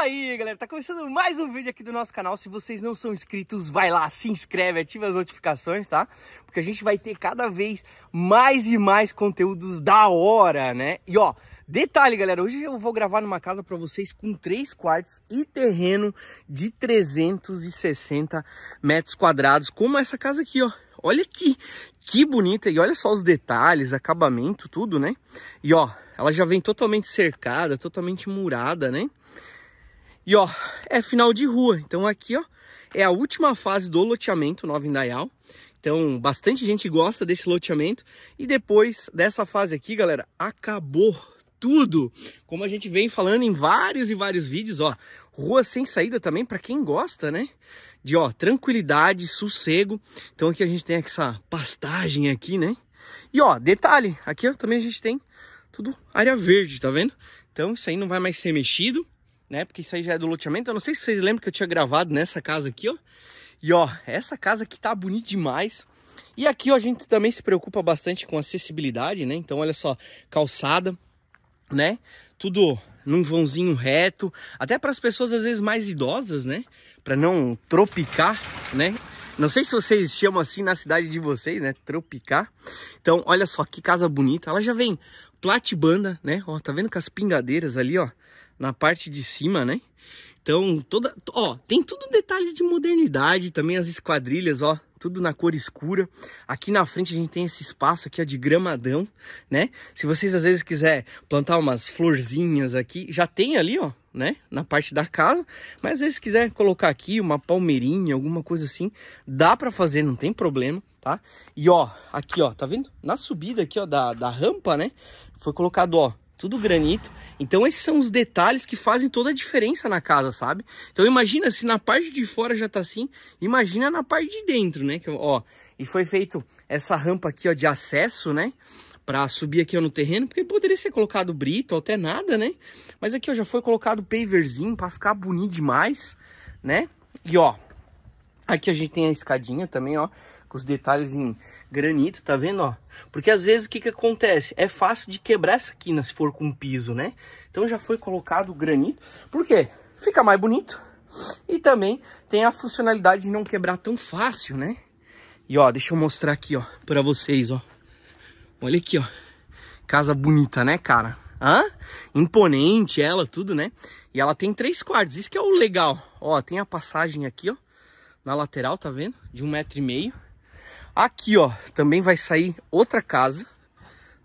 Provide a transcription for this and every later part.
aí, galera, tá começando mais um vídeo aqui do nosso canal. Se vocês não são inscritos, vai lá, se inscreve, ativa as notificações, tá? Porque a gente vai ter cada vez mais e mais conteúdos da hora, né? E ó, detalhe, galera, hoje eu vou gravar numa casa pra vocês com três quartos e terreno de 360 metros quadrados, como essa casa aqui, ó. Olha aqui, que bonita, e olha só os detalhes, acabamento, tudo, né? E ó, ela já vem totalmente cercada, totalmente murada, né? E ó, é final de rua. Então aqui, ó, é a última fase do loteamento Nova Indaial. Então, bastante gente gosta desse loteamento. E depois dessa fase aqui, galera, acabou tudo. Como a gente vem falando em vários e vários vídeos, ó. Rua sem saída também, para quem gosta, né? De, ó, tranquilidade, sossego. Então aqui a gente tem essa pastagem aqui, né? E, ó, detalhe, aqui ó, também a gente tem tudo área verde, tá vendo? Então isso aí não vai mais ser mexido né? Porque isso aí já é do loteamento. Eu não sei se vocês lembram que eu tinha gravado nessa casa aqui, ó. E ó, essa casa aqui tá bonita demais. E aqui ó, a gente também se preocupa bastante com acessibilidade, né? Então olha só, calçada, né? Tudo num vãozinho reto, até para as pessoas às vezes mais idosas, né? Para não tropicar, né? Não sei se vocês chamam assim na cidade de vocês, né? Tropicar. Então, olha só que casa bonita. Ela já vem platibanda, né? Ó, tá vendo com as pingadeiras ali, ó? Na parte de cima, né? Então, toda, ó, tem tudo detalhes de modernidade, também as esquadrilhas, ó, tudo na cor escura. Aqui na frente a gente tem esse espaço aqui, ó, de gramadão, né? Se vocês às vezes quiser plantar umas florzinhas aqui, já tem ali, ó, né, na parte da casa, mas às vezes quiser colocar aqui uma palmeirinha, alguma coisa assim, dá para fazer, não tem problema, tá? E ó, aqui ó, tá vendo? Na subida aqui ó da, da rampa, né, foi colocado ó, tudo granito. Então esses são os detalhes que fazem toda a diferença na casa, sabe? Então imagina se na parte de fora já tá assim, imagina na parte de dentro, né? Que, ó, e foi feito essa rampa aqui, ó, de acesso, né? Pra subir aqui ó, no terreno, porque poderia ser colocado brito ou até nada, né? Mas aqui ó, já foi colocado paverzinho pra ficar bonito demais, né? E ó, aqui a gente tem a escadinha também, ó, com os detalhes em granito, tá vendo, ó? Porque às vezes o que que acontece? É fácil de quebrar essa quina se for com piso, né? Então já foi colocado o granito. Por quê? Fica mais bonito. E também tem a funcionalidade de não quebrar tão fácil, né? E ó, deixa eu mostrar aqui, ó, pra vocês, ó. Olha aqui, ó. Casa bonita, né, cara? Hã? Imponente ela, tudo, né? E ela tem três quartos, isso que é o legal. Ó, tem a passagem aqui, ó. Na lateral, tá vendo? De um metro e meio. Aqui, ó, também vai sair outra casa,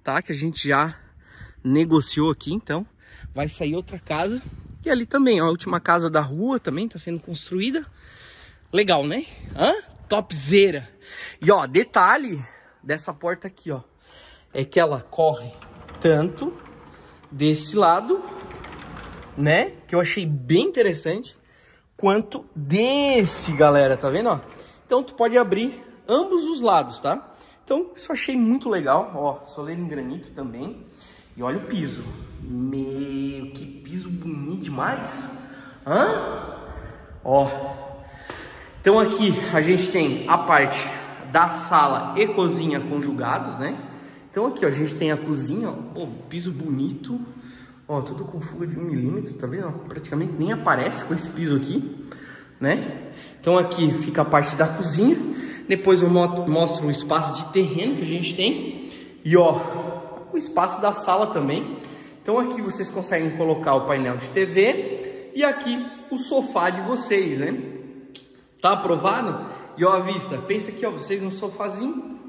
tá? Que a gente já negociou aqui, então vai sair outra casa. E ali também, ó, a última casa da rua também tá sendo construída. Legal, né? Hã? Topzera. E ó, detalhe dessa porta aqui, ó, é que ela corre tanto desse lado, né? Que eu achei bem interessante, quanto desse, galera, tá vendo, ó? Então tu pode abrir ambos os lados, tá? Então, isso eu achei muito legal. Ó, soleira em granito também. E olha o piso. Meu, que piso bonito demais. Hã? Ó. Então aqui a gente tem a parte da sala e cozinha conjugados, né? Então aqui ó, a gente tem a cozinha, ó, piso bonito. Ó, tudo com fuga de um milímetro, tá vendo? Praticamente nem aparece com esse piso aqui, né? Então aqui fica a parte da cozinha. Depois eu mostro o espaço de terreno que a gente tem. E ó, o espaço da sala também. Então aqui vocês conseguem colocar o painel de TV e aqui o sofá de vocês, né? Tá aprovado? E ó, a vista, pensa aqui ó, vocês no sofazinho,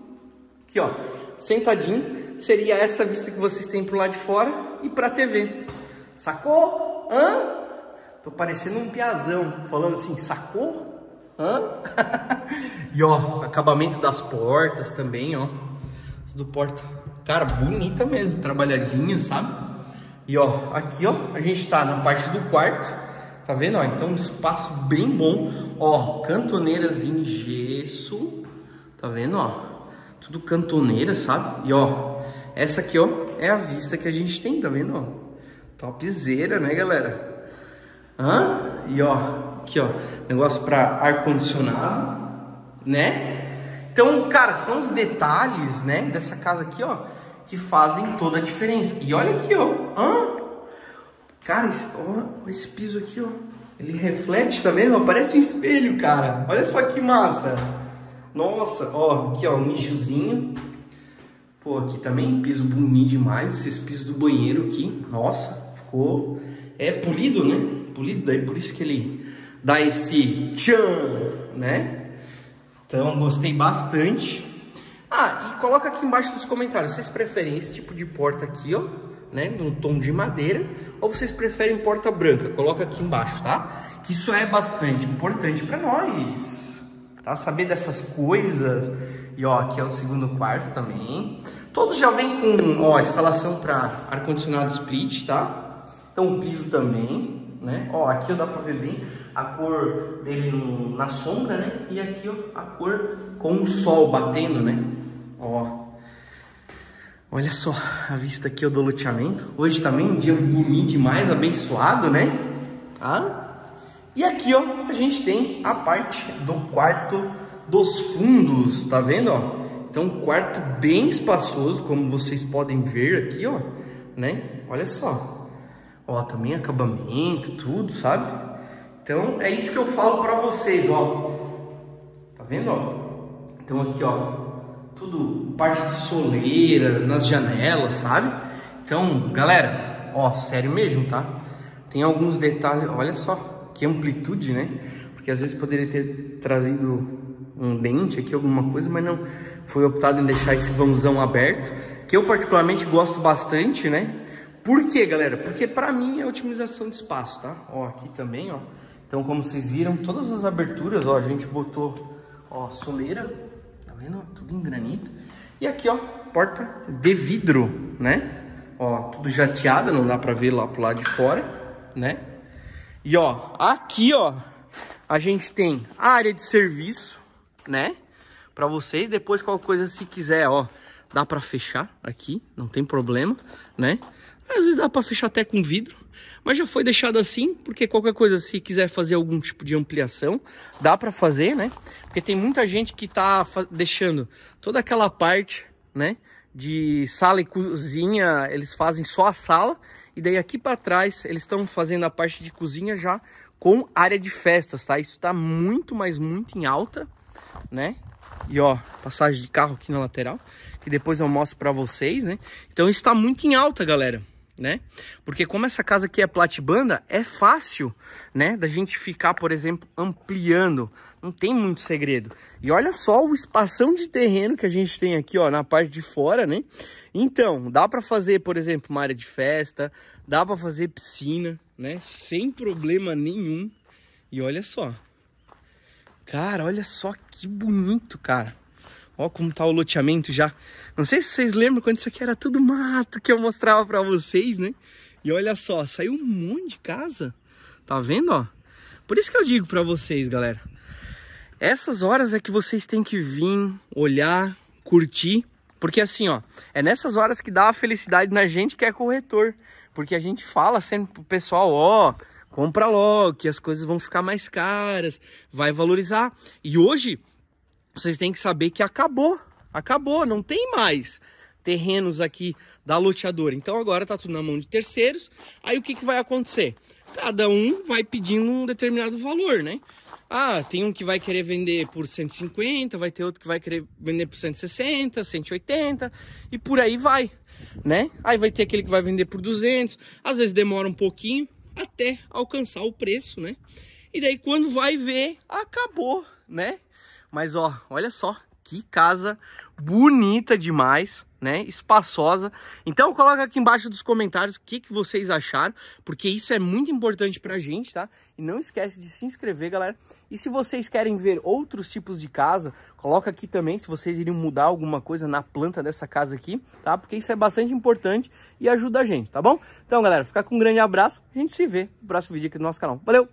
aqui ó, sentadinho, seria essa vista que vocês têm pro lado de fora e pra TV. Sacou? Hã? Tô parecendo um piazão, falando assim, sacou? Hã? e ó, acabamento das portas também, ó. Tudo porta. Cara, bonita mesmo, trabalhadinha, sabe? E ó, aqui ó, a gente tá na parte do quarto. Tá vendo, ó? Então, um espaço bem bom. Ó, cantoneiras em gesso. Tá vendo, ó? Tudo cantoneira, sabe? E ó, essa aqui, ó, é a vista que a gente tem, tá vendo, ó? Topzera, né, galera? Hã? E ó, Aqui, ó, negócio para ar-condicionado, né? Então, cara, são os detalhes, né, dessa casa aqui, ó, que fazem toda a diferença. E olha aqui, ó, hã? Cara, esse, ó, esse piso aqui, ó. Ele reflete também, ó. Parece um espelho, cara. Olha só que massa. Nossa, ó. Aqui, ó, um nichozinho. Pô, aqui também piso bonito demais. Esses pisos do banheiro aqui. Nossa, ficou... É polido, né? Polido, daí por isso que ele dá esse tchan, né? Então, gostei bastante. Ah, e coloca aqui embaixo nos comentários, vocês preferem esse tipo de porta aqui, ó, né, no tom de madeira, ou vocês preferem porta branca? Coloca aqui embaixo, tá? Que isso é bastante importante para nós, tá? Saber dessas coisas. E ó, aqui é o segundo quarto também. Todos já vêm com, ó, instalação para ar-condicionado split, tá? Então o piso também, né? Ó, aqui dá para ver bem a cor dele no, na sombra, né? E aqui, ó, a cor com o sol batendo, né? Ó. Olha só a vista aqui do loteamento. Hoje também um dia bonito demais, abençoado, né? Ah? E aqui, ó, a gente tem a parte do quarto dos fundos, tá vendo, ó? Então, um quarto bem espaçoso, como vocês podem ver aqui, ó, né? Olha só. Ó, também acabamento, tudo, sabe? Então, é isso que eu falo para vocês, ó. Tá vendo, ó? Então aqui, ó, tudo parte de soleira, nas janelas, sabe? Então, galera, ó, sério mesmo, tá? Tem alguns detalhes, olha só, que amplitude, né? Porque às vezes poderia ter trazido um dente aqui, alguma coisa, mas não. Foi optado em deixar esse vãozão aberto, que eu particularmente gosto bastante, né? Por quê, galera? Porque para mim é otimização de espaço, tá? Ó, aqui também, ó. Então, como vocês viram, todas as aberturas, ó, a gente botou, ó, soleira, tá vendo? Tudo em granito. E aqui, ó, porta de vidro, né? Ó, tudo jateada, não dá pra ver lá pro lado de fora, né? E, ó, aqui, ó, a gente tem a área de serviço, né? Pra vocês, depois qualquer coisa, se quiser, ó, dá pra fechar aqui, não tem problema, né? Às vezes dá pra fechar até com vidro, mas já foi deixado assim, porque qualquer coisa, se quiser fazer algum tipo de ampliação, dá para fazer, né? Porque tem muita gente que tá deixando toda aquela parte, né? De sala e cozinha, eles fazem só a sala. E daí aqui para trás, eles estão fazendo a parte de cozinha já com área de festas, tá? Isso tá muito, mas muito em alta, né? E ó, passagem de carro aqui na lateral, que depois eu mostro para vocês, né? Então isso tá muito em alta, galera né? Porque como essa casa aqui é platibanda, é fácil, né, da gente ficar, por exemplo, ampliando. Não tem muito segredo. E olha só o espação de terreno que a gente tem aqui, ó, na parte de fora, né? Então, dá para fazer, por exemplo, uma área de festa, dá para fazer piscina, né, sem problema nenhum. E olha só. Cara, olha só que bonito, cara. Ó como tá o loteamento já. Não sei se vocês lembram quando isso aqui era tudo mato que eu mostrava para vocês, né? E olha só, saiu um monte de casa. Tá vendo, ó? Por isso que eu digo para vocês, galera. Essas horas é que vocês têm que vir, olhar, curtir. Porque assim, ó, é nessas horas que dá a felicidade na gente que é corretor. Porque a gente fala sempre pro pessoal, ó, compra logo, que as coisas vão ficar mais caras, vai valorizar. E hoje vocês têm que saber que acabou. Acabou, não tem mais terrenos aqui da loteadora. Então agora tá tudo na mão de terceiros. Aí o que, que vai acontecer? Cada um vai pedindo um determinado valor, né? Ah, tem um que vai querer vender por 150, vai ter outro que vai querer vender por 160, 180 e por aí vai, né? Aí vai ter aquele que vai vender por 200, às vezes demora um pouquinho até alcançar o preço, né? E daí quando vai ver, acabou, né? Mas ó, olha só, que casa bonita demais, né? Espaçosa. Então coloca aqui embaixo dos comentários o que, que vocês acharam, porque isso é muito importante pra gente, tá? E não esquece de se inscrever, galera. E se vocês querem ver outros tipos de casa, coloca aqui também se vocês iriam mudar alguma coisa na planta dessa casa aqui, tá? Porque isso é bastante importante e ajuda a gente, tá bom? Então, galera, fica com um grande abraço. A gente se vê no próximo vídeo aqui do nosso canal. Valeu!